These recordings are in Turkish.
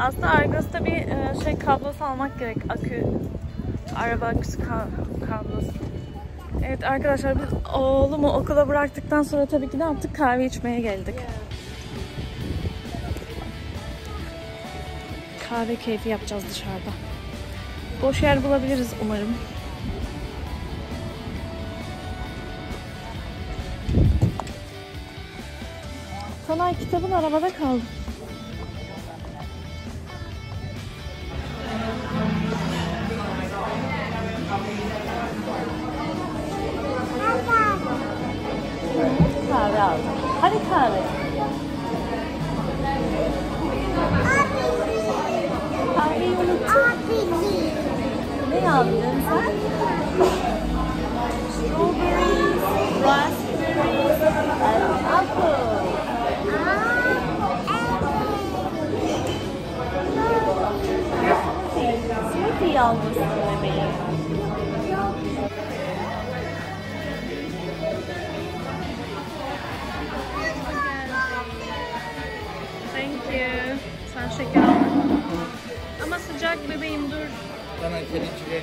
Aslında Argos'ta bir e, şey kablosu almak gerek. Akü, araba aküsü ka- kablosu. Evet arkadaşlar biz oğlumu okula bıraktıktan sonra tabii ki ne yaptık? Kahve içmeye geldik. Kahve keyfi yapacağız dışarıda. Boş yer bulabiliriz umarım. Tanay kitabın arabada kaldı. Aldın sen? Strawberries, raspberries, and apple. Smoothie almışsın bebeğim. Thank you. Sen şeker. Ama sıcak bebeğim dur. Bana senin Sıcak.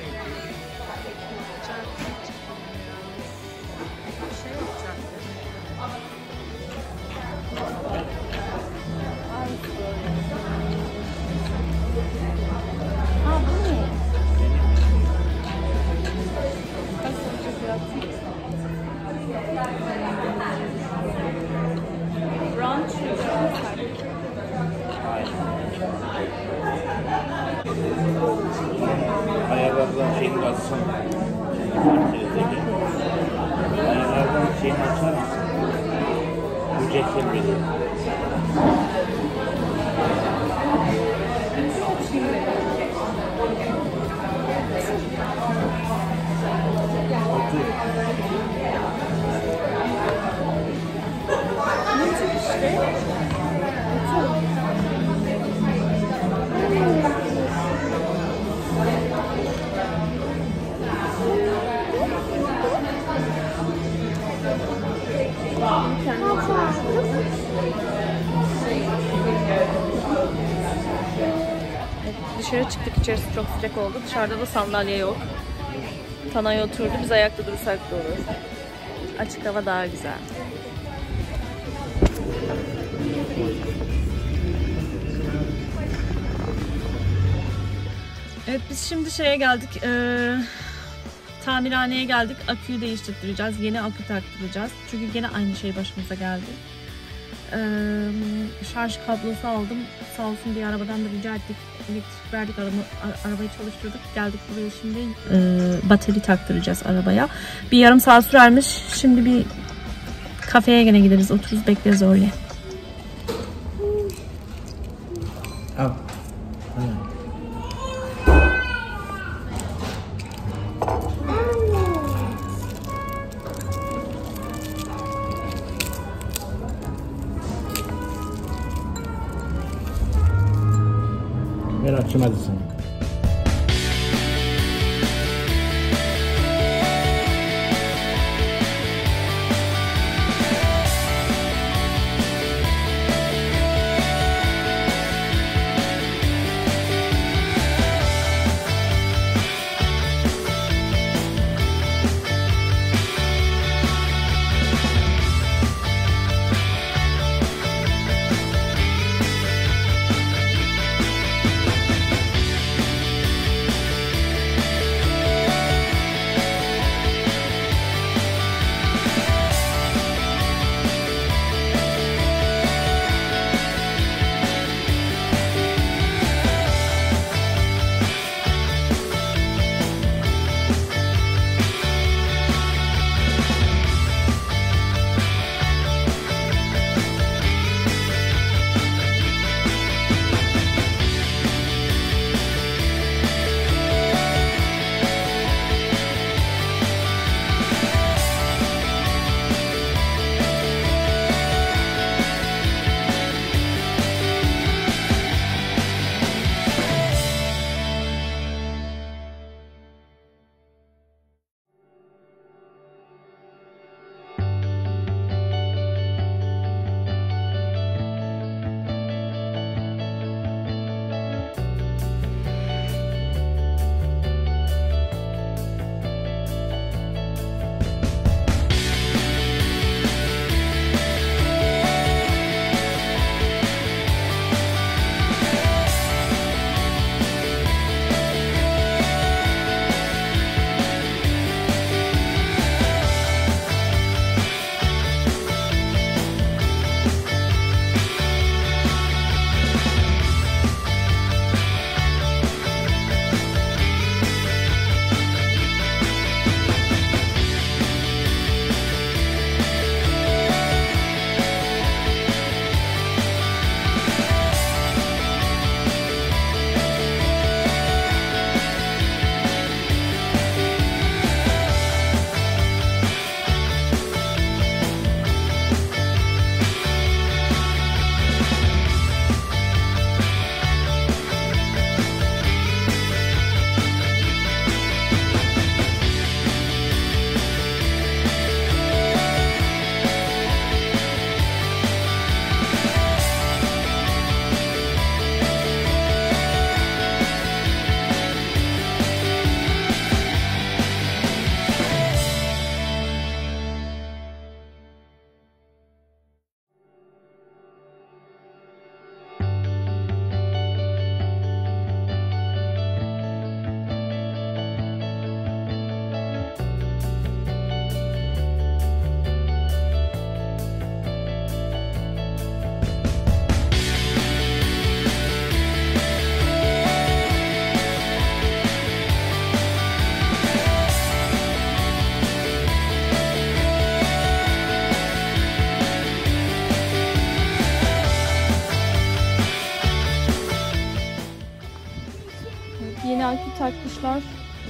Dışarı çıktık içerisi çok sıcak oldu. Dışarıda da sandalye yok. Tanay oturdu. Biz ayakta dursak da olur. Açık hava daha güzel. Evet biz şimdi şeye geldik. eee tamirhaneye geldik. Aküyü değiştireceğiz. Yeni akü taktıracağız. Çünkü gene aynı şey başımıza geldi. Şarj kablosu aldım. Sağ olsun bir arabadan da rica ettik. Elektrik verdik araba, arabayı çalıştırdık. Geldik buraya şimdi eee bateri taktıracağız arabaya. Bir yarım saat sürermiş. Şimdi bir kafeye gene gideriz. Otururuz bekleriz öyle. Al.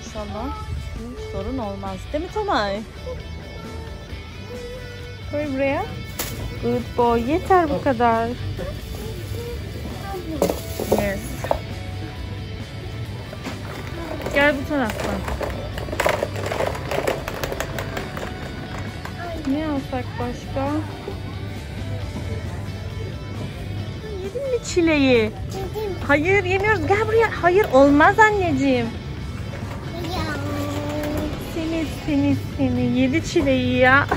İnşallah bir sorun olmaz. Değil mi Tomay? Koy buraya. Good boy. Yeter bu kadar. Yes. Gel bu taraftan. Ne alsak başka? Yedin mi çileği? Hayır yemiyoruz. Gel buraya. Hayır olmaz anneciğim. Seni seni seni yedi çileği ya.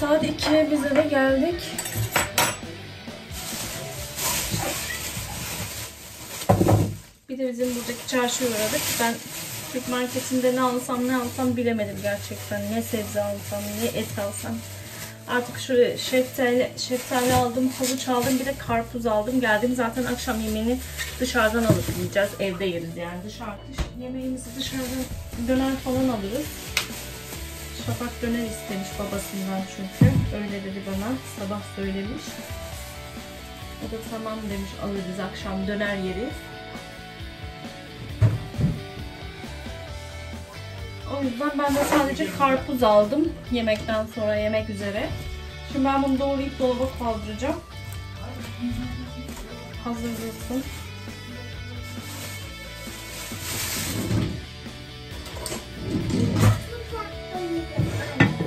Saat 2'ye biz eve geldik. Bir de bizim buradaki çarşıya uğradık. Ben Türk marketinde ne alsam ne alsam bilemedim gerçekten. Ne sebze alsam, ne et alsam. Artık şuraya şeftali, şeftali aldım, havuç aldım, bir de karpuz aldım. Geldim zaten akşam yemeğini dışarıdan alıp yiyeceğiz. Evde yeriz yani. Dışarı, dış- yemeğimizi dışarıdan döner falan alırız. Şafak döner istemiş babasından çünkü. Öyle dedi bana. Sabah söylemiş. O da tamam demiş alırız akşam döner yeriz. O yüzden ben de sadece karpuz aldım yemekten sonra yemek üzere. Şimdi ben bunu doğrayıp dolaba kaldıracağım. Hazırlasın.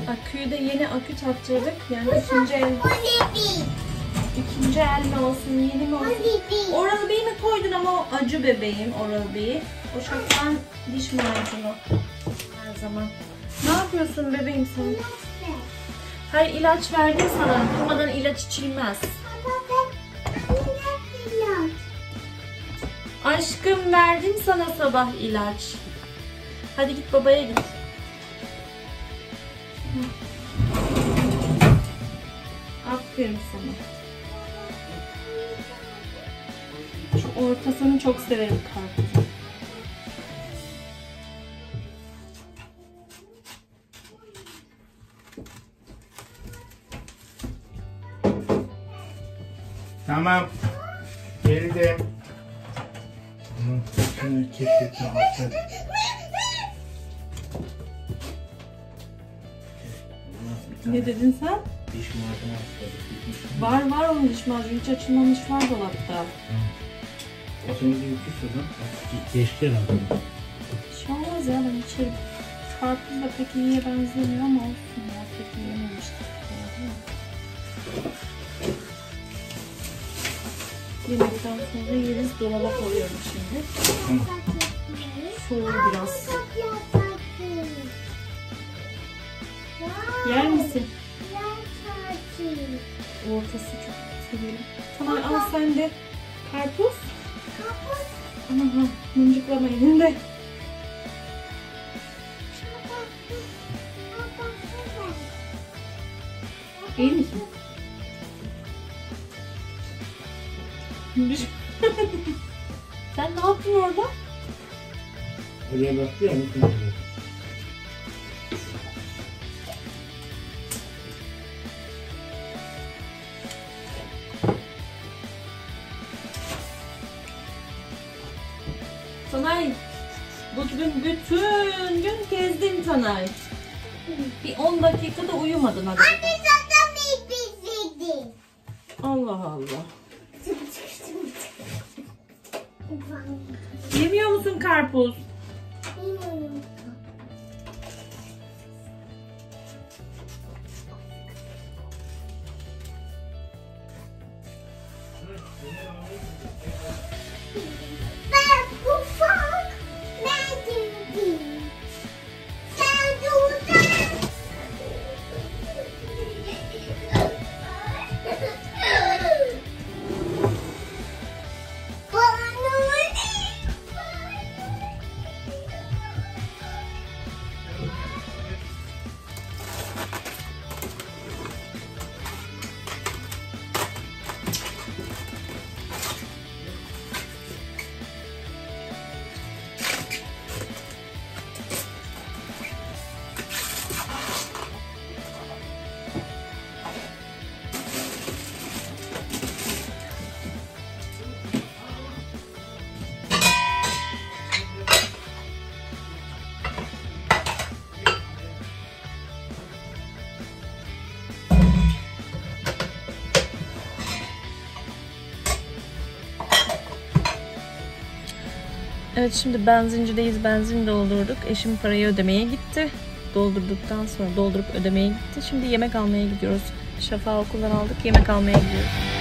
Aküyü de yeni akü taktırdık. Yani ikinci el, ikinci el mi olsun, yeni mi olsun? Oral mi koydun ama acı bebeğim Oral B'yi. O şaptan diş macunu. Zaman. Ne yapıyorsun bebeğim sen? Hayır ilaç verdim sana. Durmadan ilaç içilmez. Aşkım verdim sana sabah ilaç. Hadi git babaya git. Aferin sana. Şu ortasını çok severim karpuzun. Tamam. Geldim. Tamam. Şunu keşfetme alsın. Ne dedin sen? Diş macunu alsın. Var var onun diş macunu hiç açılmamış var dolapta. Küs o zaman. Geçti herhalde. Bir şey olmaz ya ben içerim. Karpuz da pek iyiye benzemiyor ama olsun ya pek iyi yememiştik. Yemekten sonra yeriz dolaba koyuyorum şimdi. Soğur biraz. Yer misin? Ortası çok seviyorum. Tamam al sen de karpuz. Aman ha mıncıklama elinde. İyi misin? Düş- Sen ne yaptın orada? Oraya baktı ya. unutma. Tanay, bugün bütün gün gezdin Tanay. Bir 10 dakikada uyumadın hadi. Allah Yemiyor musun karpuz? Evet şimdi benzincideyiz. Benzin doldurduk. Eşim parayı ödemeye gitti. Doldurduktan sonra doldurup ödemeye gitti. Şimdi yemek almaya gidiyoruz. Şafağı okuldan aldık. Yemek almaya gidiyoruz.